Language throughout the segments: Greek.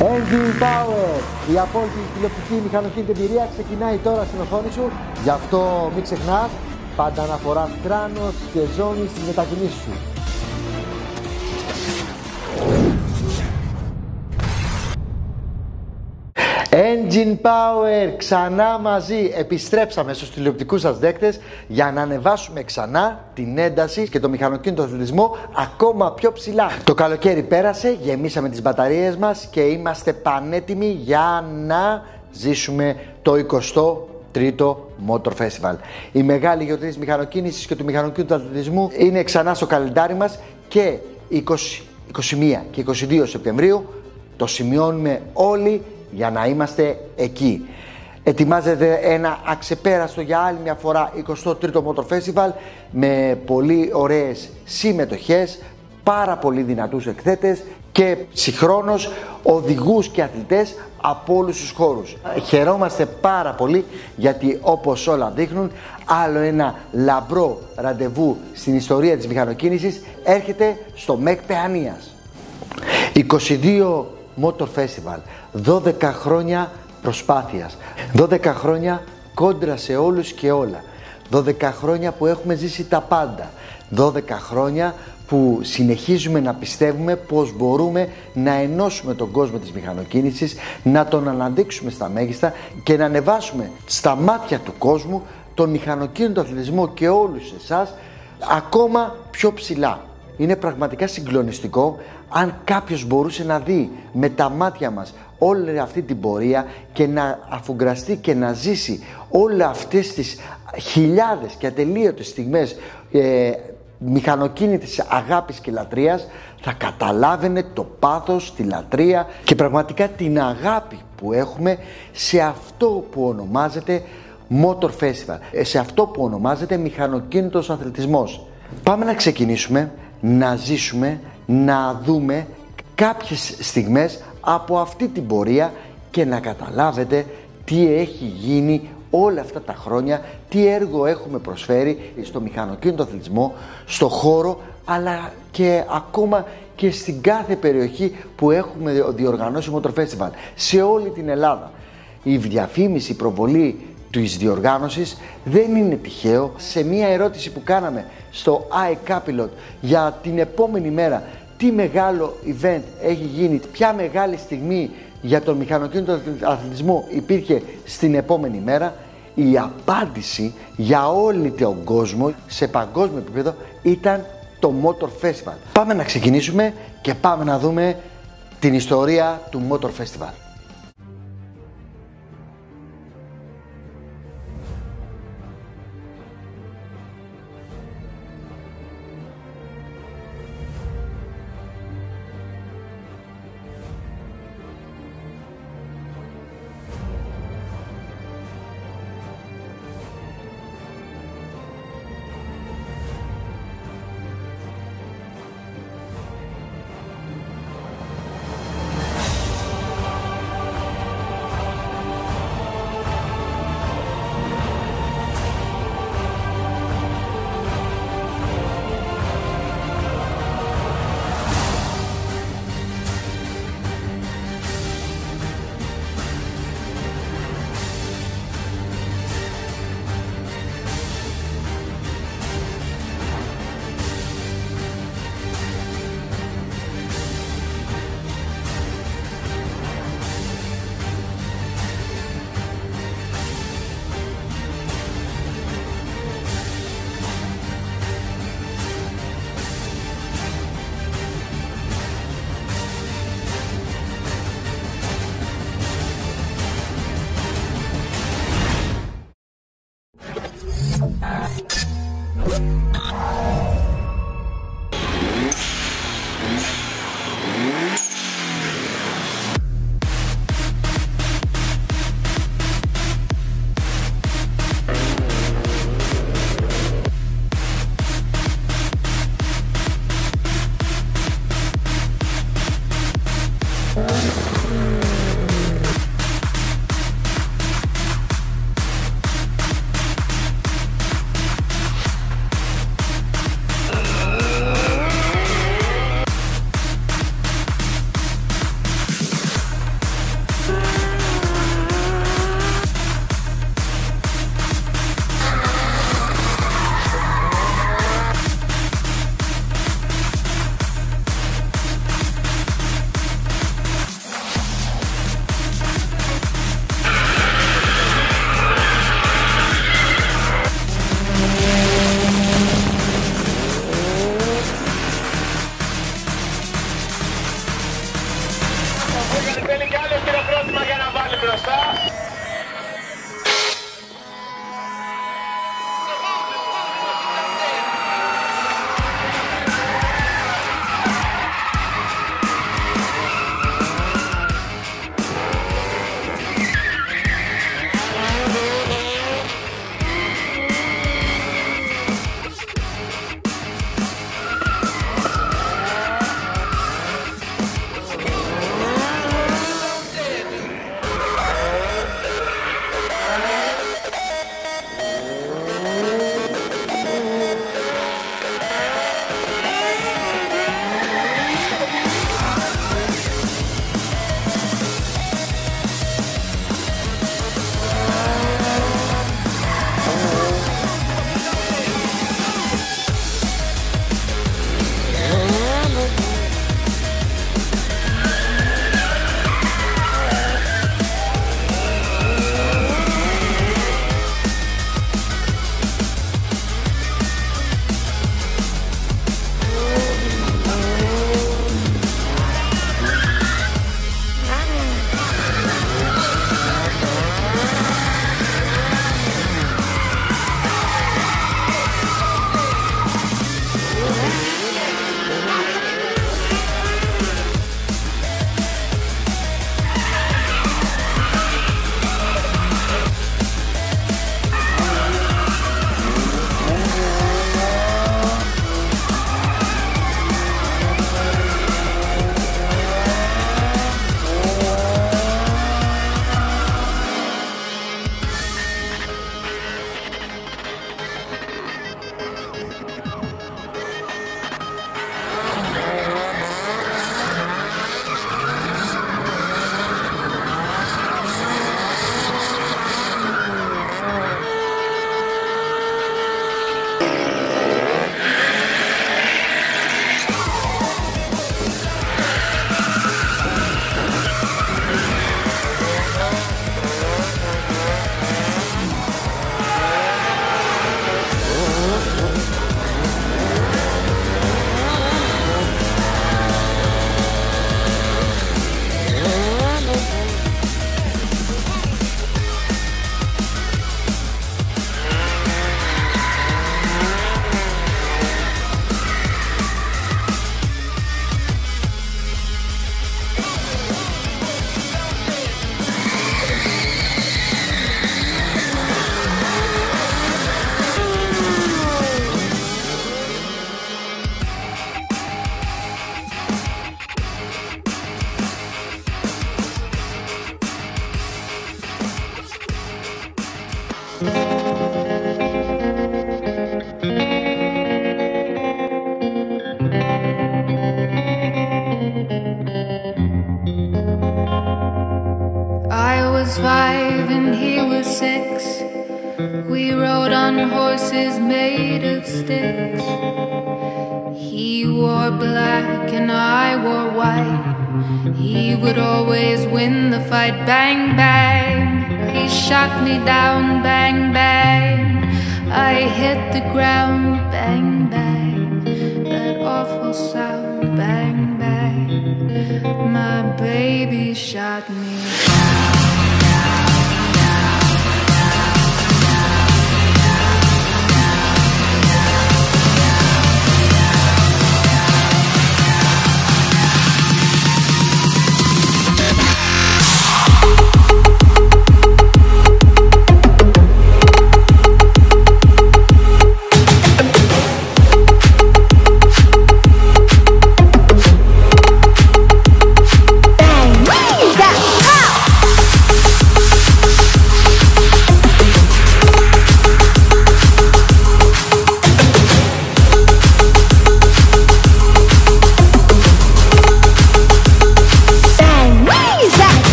Engine Power! Η απόλυτη τηλεοπτική μηχανοκίνητη εμπειρία ξεκινάει τώρα στην οθόνη σου. Γι' αυτό μην ξεχνάς, πάντα να φοράς κράνος και ζώνη στις μετακινήσεις σου. Engine Power ξανά μαζί επιστρέψαμε στους τηλεοπτικούς σας δέκτες για να ανεβάσουμε ξανά την ένταση και το μηχανοκίνητο αθλητισμό ακόμα πιο ψηλά. Το καλοκαίρι πέρασε, γεμίσαμε τις μπαταρίες μας και είμαστε πανέτοιμοι για να ζήσουμε το 23ο Motor Festival. Η μεγάλη γιορτή της μηχανοκίνησης και του μηχανοκίνητου αθλητισμού είναι ξανά στο καλεντάρι μας και 20, 21 και 22 Σεπτεμβρίου το σημειώνουμε όλοι για να είμαστε εκεί. Ετοιμάζεται ένα αξεπέραστο για άλλη μια φορά 23ο Motor Festival με πολύ ωραίες συμμετοχές, πάρα πολύ δυνατούς εκθέτες και συγχρόνως οδηγούς και αθλητές από όλους τους χώρους. Χαιρόμαστε πάρα πολύ γιατί όπως όλα δείχνουν άλλο ένα λαμπρό ραντεβού στην ιστορία της μηχανοκίνησης έρχεται στο ΜΕΚ Παιανίας. 22 Motor Festival. 12 χρόνια προσπάθειας. 12 χρόνια κόντρα σε όλους και όλα. 12 χρόνια που έχουμε ζήσει τα πάντα. 12 χρόνια που συνεχίζουμε να πιστεύουμε πως μπορούμε να ενώσουμε τον κόσμο της μηχανοκίνησης, να τον αναδείξουμε στα μέγιστα και να ανεβάσουμε στα μάτια του κόσμου τον μηχανοκίνητο αθλητισμό και όλους εσάς ακόμα πιο ψηλά. Είναι πραγματικά συγκλονιστικό αν κάποιος μπορούσε να δει με τα μάτια μας όλη αυτή την πορεία και να αφουγκραστεί και να ζήσει όλα αυτές τις χιλιάδες και ατελείωτες στιγμές ε, μηχανοκίνητης αγάπης και λατρείας θα καταλάβαινε το πάθος, τη λατρεία και πραγματικά την αγάπη που έχουμε σε αυτό που ονομάζεται Motor Festival, ε, σε αυτό που ονομάζεται μηχανοκίνητος αθλητισμός. Πάμε να ξεκινήσουμε να ζήσουμε, να δούμε κάποιες στιγμές από αυτή την πορεία και να καταλάβετε τι έχει γίνει όλα αυτά τα χρόνια, τι έργο έχουμε προσφέρει στο μηχανοκίνητο αθλητισμό, στο χώρο, αλλά και ακόμα και στην κάθε περιοχή που έχουμε διοργανώσει Motor Festival, σε όλη την Ελλάδα. Η διαφήμιση, η προβολή της διοργάνωσης δεν είναι τυχαίο. Σε μία ερώτηση που κάναμε στο iCapilot για την επόμενη μέρα τι μεγάλο event έχει γίνει, ποια μεγάλη στιγμή για τον μηχανοκίνητο αθλητισμό υπήρχε στην επόμενη μέρα, η απάντηση για όλη τον κόσμο σε παγκόσμιο επίπεδο ήταν το Motor Festival. Πάμε να ξεκινήσουμε και πάμε να δούμε την ιστορία του Motor Festival.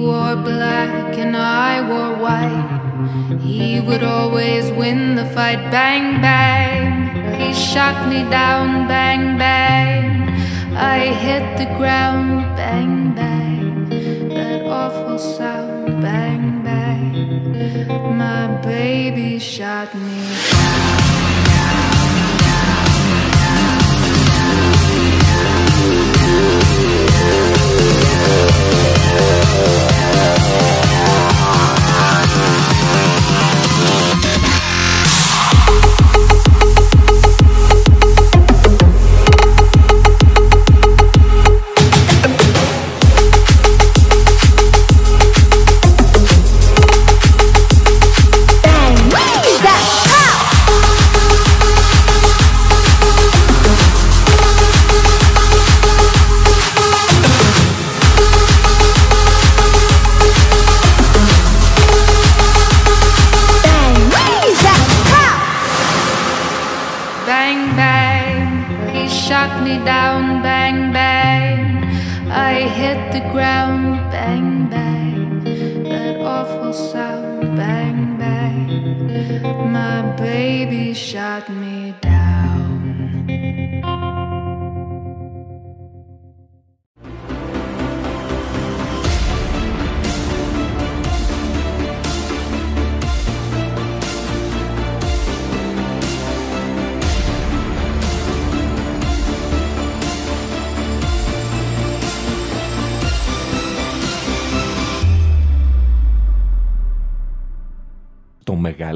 wore black and I wore white. He would always win the fight. Bang, bang. He shot me down. Bang, bang. I hit the ground. Bang, bang. That awful sound. Bang, bang. My baby shot me down.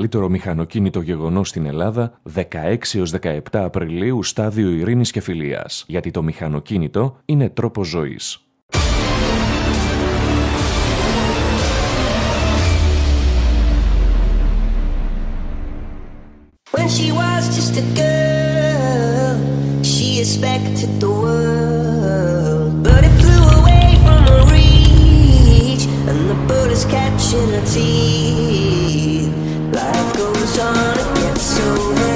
Μεγαλύτερο μηχανοκίνητο γεγονός στην Ελλάδα 16 έως 17 Απριλίου στάδιο ειρήνης και φιλίας. Γιατί το μηχανοκίνητο είναι τρόπος ζωής. When she was just a girl, she expected the world. But it flew away from her reach, and the bullets catching her teeth. Life goes on, it gets so heavy.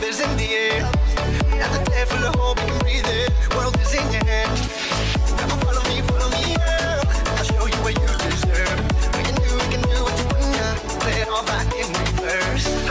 love is in the air. Another day full of hope, you can breathe it. World is in your hands. Come on, follow me, follow me, girl. I'll show you what you deserve. We can do, we can do what you wanna. Play it all back in reverse.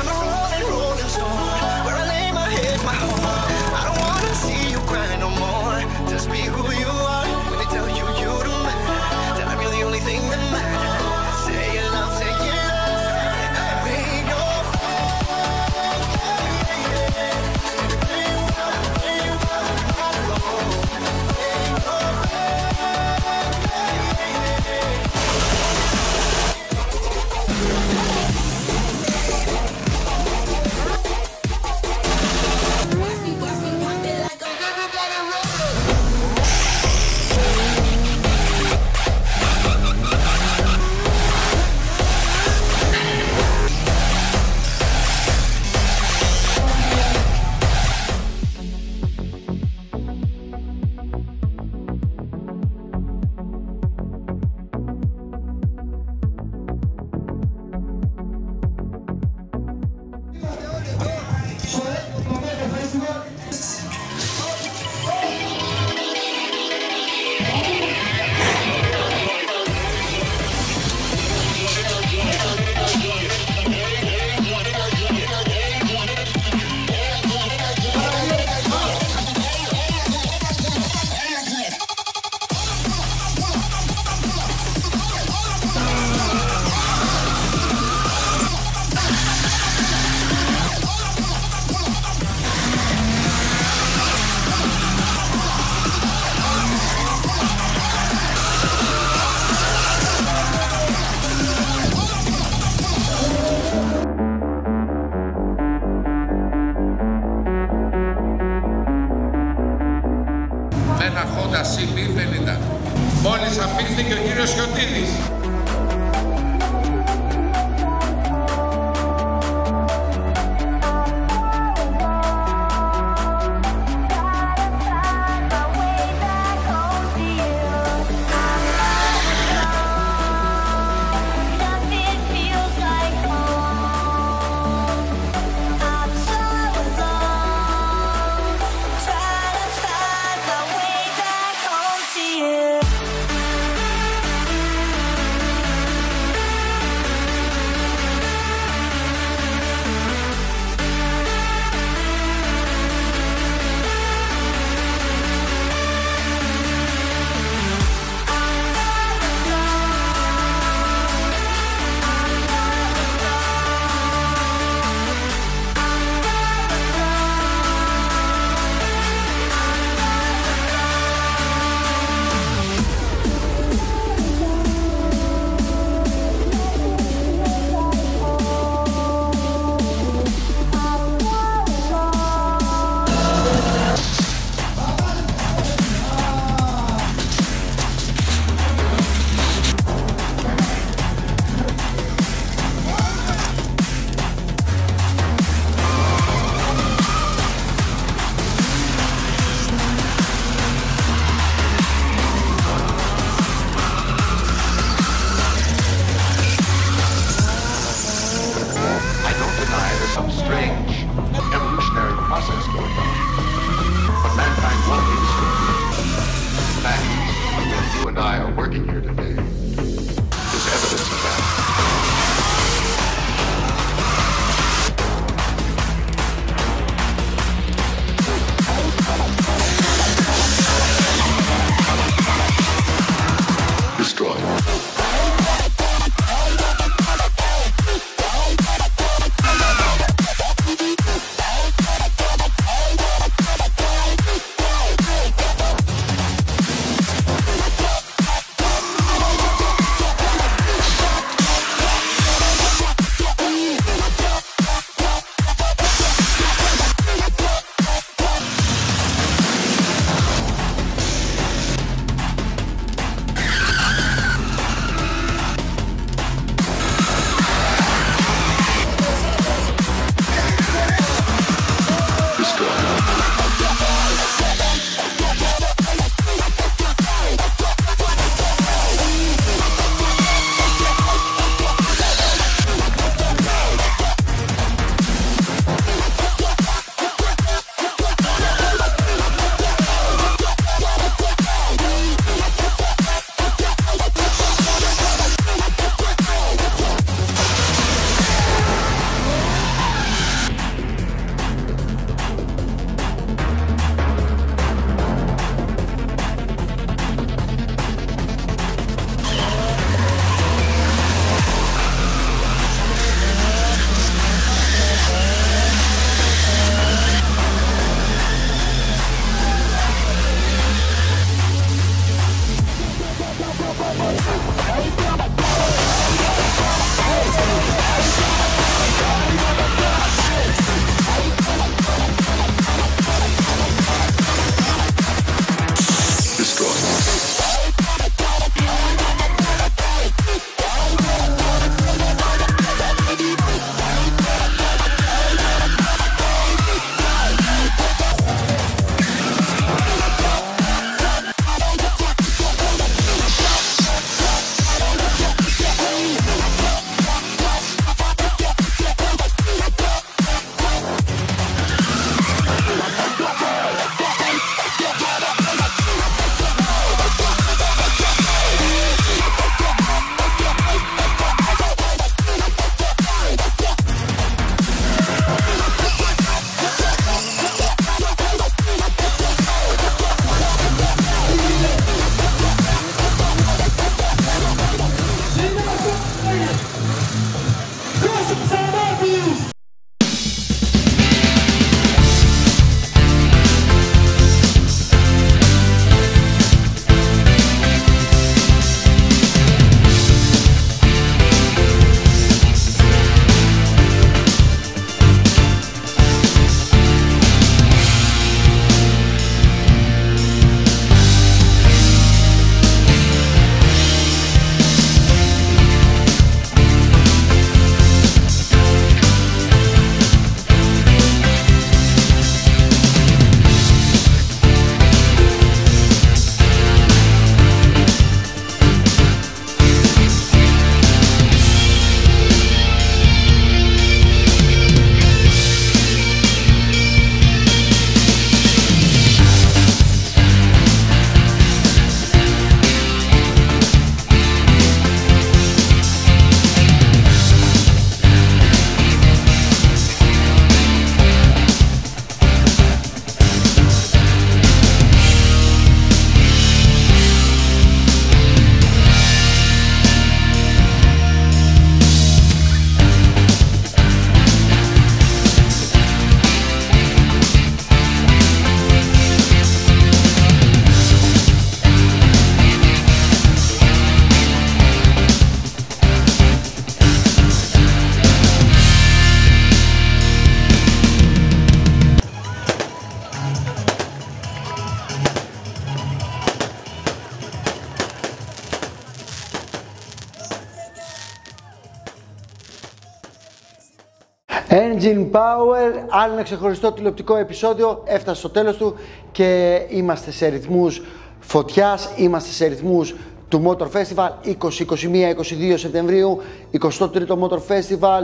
Engine Power, άλλο ένα ξεχωριστό τηλεοπτικό επεισόδιο, έφτασε στο τέλος του και είμαστε σε ρυθμούς φωτιάς, είμαστε σε ρυθμούς του Motor Festival 20, 21, 22 Σεπτεμβρίου, 23ο Motor Festival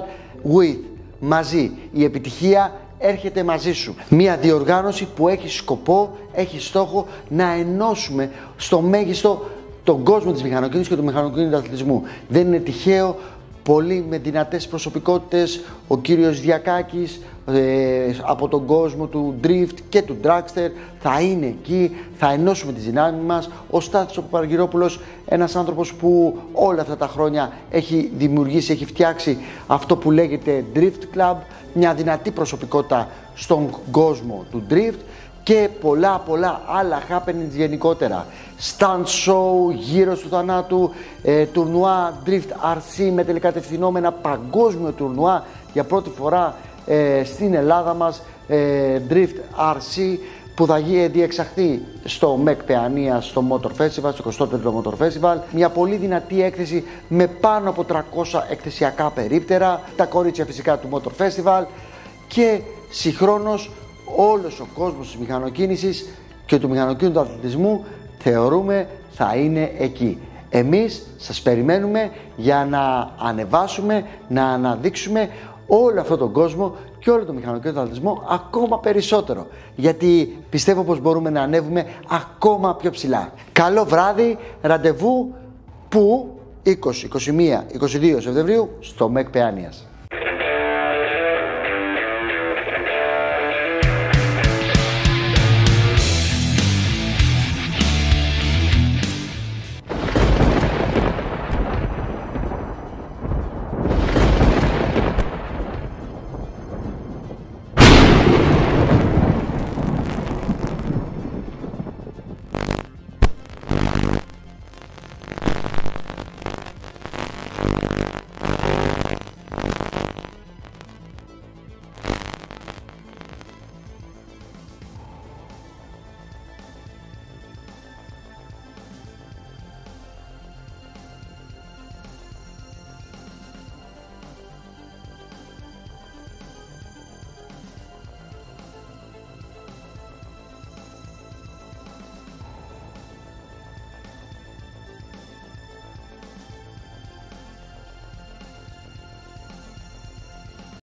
with, μαζί. Η επιτυχία έρχεται μαζί σου. Μια διοργάνωση που έχει σκοπό, έχει στόχο να ενώσουμε στο μέγιστο τον κόσμο της μηχανοκίνησης και του μηχανοκίνητου αθλητισμού. Δεν είναι τυχαίο πολύ με δυνατές προσωπικότητες, ο κύριος Διακάκης ε, από τον κόσμο του Drift και του Dragster θα είναι εκεί, θα ενώσουμε τις δυνάμεις μας. Ο Στάθης ο Παπαργυρόπουλος, ένας άνθρωπος που όλα αυτά τα χρόνια έχει δημιουργήσει, έχει φτιάξει αυτό που λέγεται Drift Club, μια δυνατή προσωπικότητα στον κόσμο του Drift και πολλά πολλά άλλα happenings γενικότερα. Stunt show, γύρω του θανάτου, ε, τουρνουά Drift RC με τελικατευθυνόμενα παγκόσμιο τουρνουά για πρώτη φορά ε, στην Ελλάδα μας ε, Drift RC που θα γίνει διεξαχθεί στο ΜΕΚ Παιανία στο Motor Festival, στο 23ο Motor Festival. Μια πολύ δυνατή έκθεση με πάνω από 300 εκθεσιακά περίπτερα, τα κορίτσια φυσικά του Motor Festival και συγχρόνως όλος ο κόσμος της μηχανοκίνησης και του μηχανοκίνητου αθλητισμού θεωρούμε θα είναι εκεί. Εμείς σας περιμένουμε για να ανεβάσουμε, να αναδείξουμε όλο αυτόν τον κόσμο και όλο το μηχανοκίνητο αθλητισμό ακόμα περισσότερο. Γιατί πιστεύω πως μπορούμε να ανέβουμε ακόμα πιο ψηλά. Καλό βράδυ, ραντεβού που 20, 21, 22 Σεπτεμβρίου στο ΜΕΚ Παιάνιας.